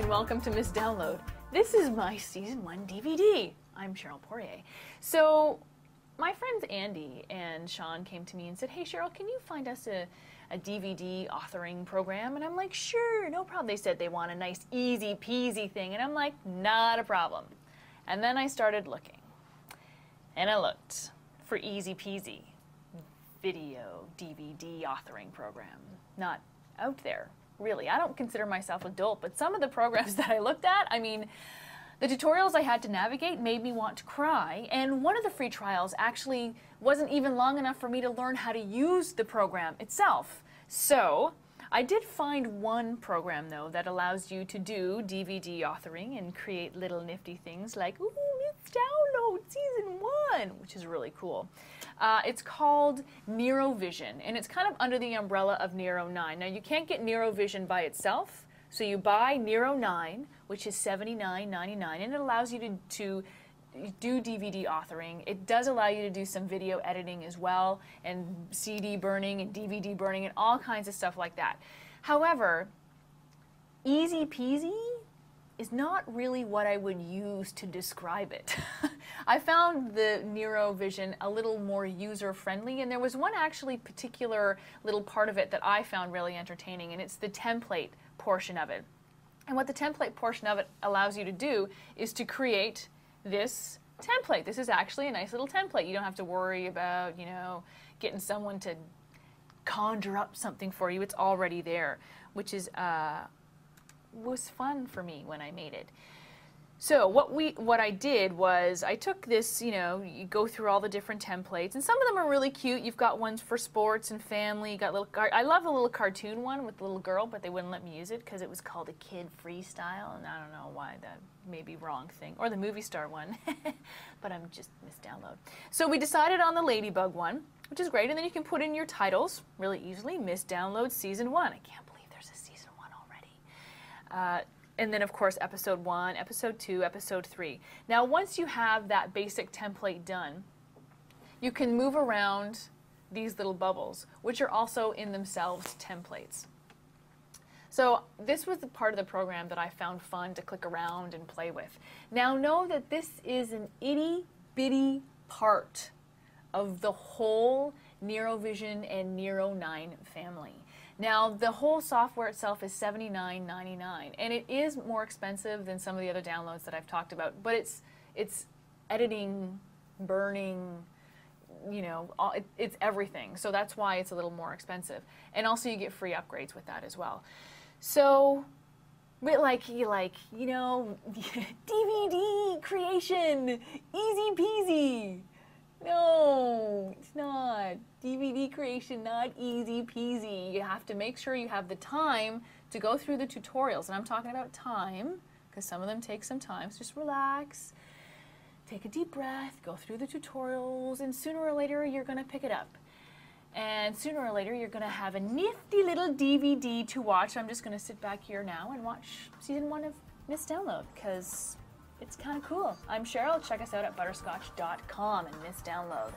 and welcome to Miss Download. This is my season one DVD. I'm Cheryl Poirier. So, my friends Andy and Sean came to me and said, Hey, Cheryl, can you find us a, a DVD authoring program? And I'm like, Sure, no problem. They said they want a nice, easy peasy thing. And I'm like, Not a problem. And then I started looking. And I looked for easy peasy video DVD authoring program. Not out there really. I don't consider myself adult, but some of the programs that I looked at, I mean, the tutorials I had to navigate made me want to cry, and one of the free trials actually wasn't even long enough for me to learn how to use the program itself. So, I did find one program though that allows you to do DVD authoring and create little nifty things like, ooh, Miss Download Season 1, which is really cool. Uh, it's called NeroVision, and it's kind of under the umbrella of Nero 9. Now, you can't get NeroVision by itself, so you buy Nero 9, which is $79.99, and it allows you to, to do DVD authoring. It does allow you to do some video editing as well, and CD burning and DVD burning and all kinds of stuff like that. However, easy peasy is not really what I would use to describe it. I found the Nero Vision a little more user friendly, and there was one actually particular little part of it that I found really entertaining, and it's the template portion of it. And what the template portion of it allows you to do is to create this template. This is actually a nice little template. You don't have to worry about, you know, getting someone to conjure up something for you. It's already there, which is uh, was fun for me when I made it. So what we what I did was I took this, you know, you go through all the different templates, and some of them are really cute. You've got ones for sports and family. You got little. I love the little cartoon one with the little girl, but they wouldn't let me use it because it was called a kid freestyle, and I don't know why that may be wrong thing, or the movie star one. but I'm just Miss Download. So we decided on the ladybug one, which is great, and then you can put in your titles really easily. Miss Download Season One. I can't believe there's a season. Uh, and then of course episode one, episode two, episode three. Now once you have that basic template done, you can move around these little bubbles, which are also in themselves templates. So this was the part of the program that I found fun to click around and play with. Now know that this is an itty bitty part of the whole NeroVision and Nero 9 family. Now, the whole software itself is $79.99, and it is more expensive than some of the other downloads that I've talked about, but it's, it's editing, burning, you know, all, it, it's everything. So that's why it's a little more expensive. And also you get free upgrades with that as well. So, but like, you like, you know, DVD creation, easy peasy. No. DVD creation, not easy peasy. You have to make sure you have the time to go through the tutorials. And I'm talking about time, because some of them take some time. So just relax, take a deep breath, go through the tutorials, and sooner or later you're going to pick it up. And sooner or later you're going to have a nifty little DVD to watch. I'm just going to sit back here now and watch season one of Miss Download, because it's kind of cool. I'm Cheryl. Check us out at butterscotch.com and Miss Download.